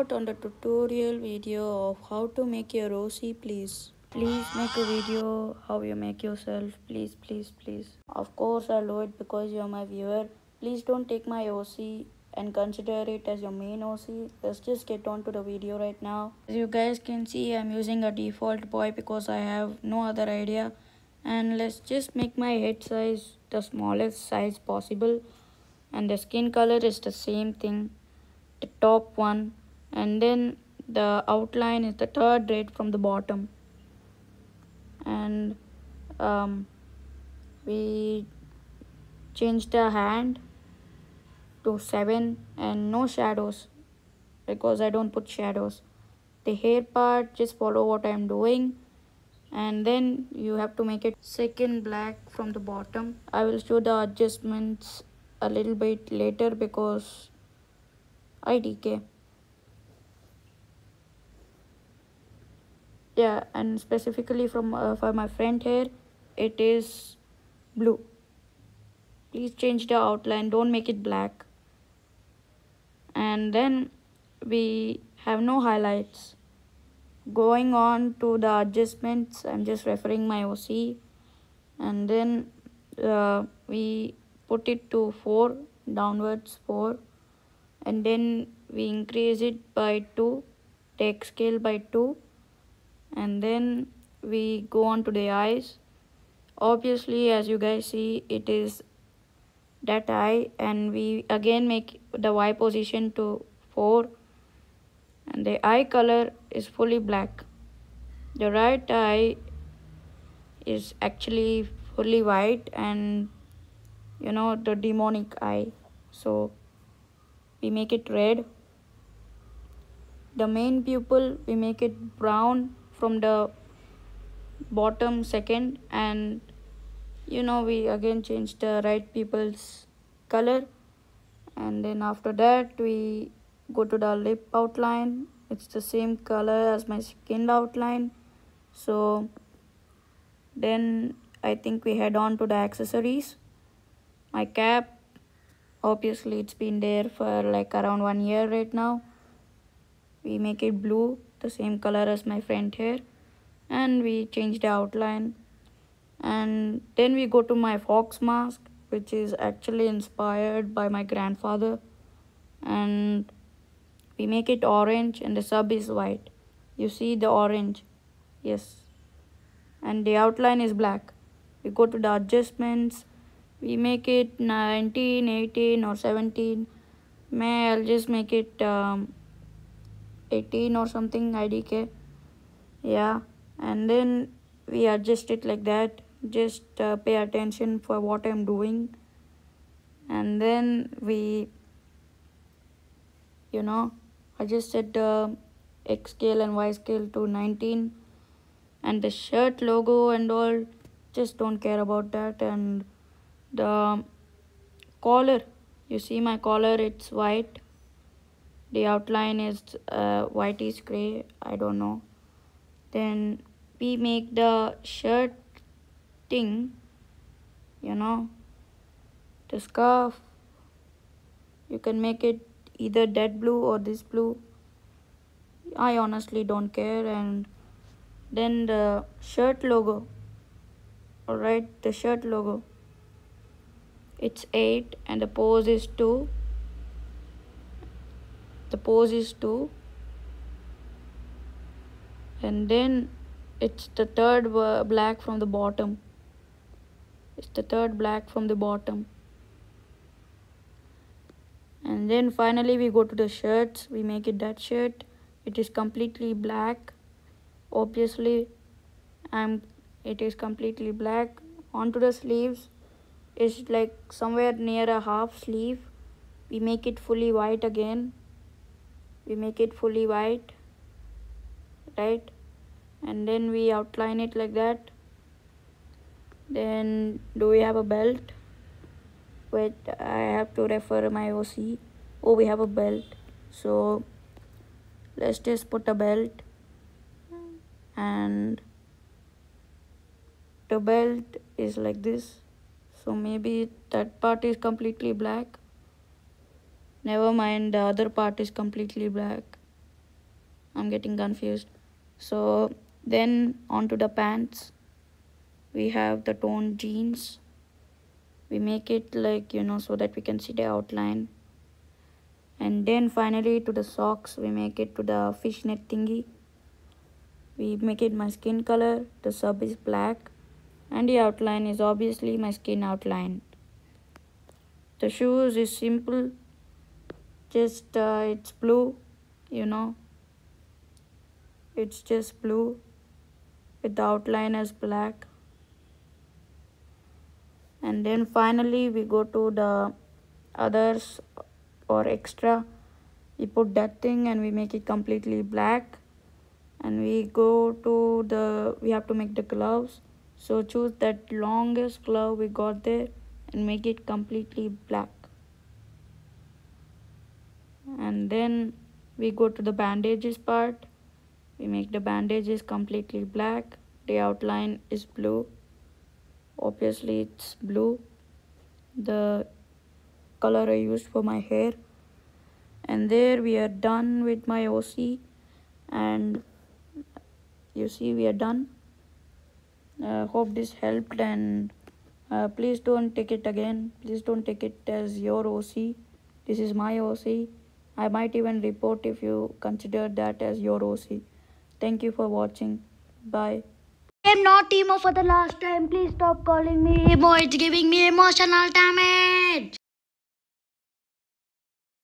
out on the tutorial video of how to make your OC please. Please make a video how you make yourself. Please, please, please. Of course I'll do it because you're my viewer. Please don't take my OC and consider it as your main OC. Let's just get on to the video right now. As you guys can see I'm using a default boy because I have no other idea. And let's just make my head size the smallest size possible. And the skin color is the same thing the top one and then the outline is the third red from the bottom. And um, we change the hand to 7 and no shadows because I don't put shadows. The hair part just follow what I'm doing. And then you have to make it second black from the bottom. I will show the adjustments a little bit later because IDK. Yeah, and specifically from uh, for my friend here, it is blue. Please change the outline. Don't make it black. And then we have no highlights. Going on to the adjustments, I'm just referring my OC. And then uh, we put it to 4 downwards 4 and then we increase it by 2 take scale by 2 and then we go on to the eyes. Obviously as you guys see it is that eye. And we again make the y position to 4 and the eye color is fully black. The right eye is actually fully white and you know the demonic eye. So we make it red. The main pupil we make it brown from the bottom second and you know we again change the right people's color. And then after that we go to the lip outline. It's the same color as my skin outline. So then I think we head on to the accessories. My cap obviously it's been there for like around one year right now. We make it blue the same color as my friend here. And we change the outline. And then we go to my fox mask which is actually inspired by my grandfather. And we make it orange and the sub is white. You see the orange? Yes. And the outline is black. We go to the adjustments. We make it 19 18 or 17 may i'll just make it um, 18 or something idk yeah and then we adjust it like that. Just uh, pay attention for what i'm doing. And then we you know adjusted the x scale and y scale to 19 and the shirt logo and all just don't care about that. And the collar you see my collar it's white the outline is uh, whitish gray I don't know. Then we make the shirt thing you know the scarf. You can make it either that blue or this blue. I honestly don't care. And then the shirt logo. Alright the shirt logo. It's 8 and the pose is 2 the pose is 2 and then it's the third black from the bottom. It's the third black from the bottom. And then finally we go to the shirts. We make it that shirt. It is completely black. Obviously i'm it is completely black. Onto the sleeves. Is like somewhere near a half sleeve. We make it fully white again we make it fully white right? And then we outline it like that. Then do we have a belt? Wait I have to refer my OC oh we have a belt. So let's just put a belt. And the belt is like this. So maybe that part is completely black never mind the other part is completely black I'm getting confused. So then onto the pants, we have the toned jeans. We make it like, you know, so that we can see the outline. And then finally to the socks, we make it to the fishnet thingy. We make it my skin color. The sub is black. And the outline is obviously my skin outline. The shoes is simple. Just uh, it's blue, you know, it's just blue with the outline as black. And then finally we go to the others or extra. We put that thing and we make it completely black. And we go to the we have to make the gloves. So choose that longest glove we got there and make it completely black and then we go to the bandages part. We make the bandages completely black. The outline is blue. Obviously it's blue. The color I used for my hair. And there we are done with my OC and you see we are done. Uh, hope this helped. And uh, please don't take it again. Please don't take it as your OC this is my OC I might even report if you consider that as your OC Thank you for watching. Bye. I am not emo for the last time. Please stop calling me emo. It's giving me emotional damage.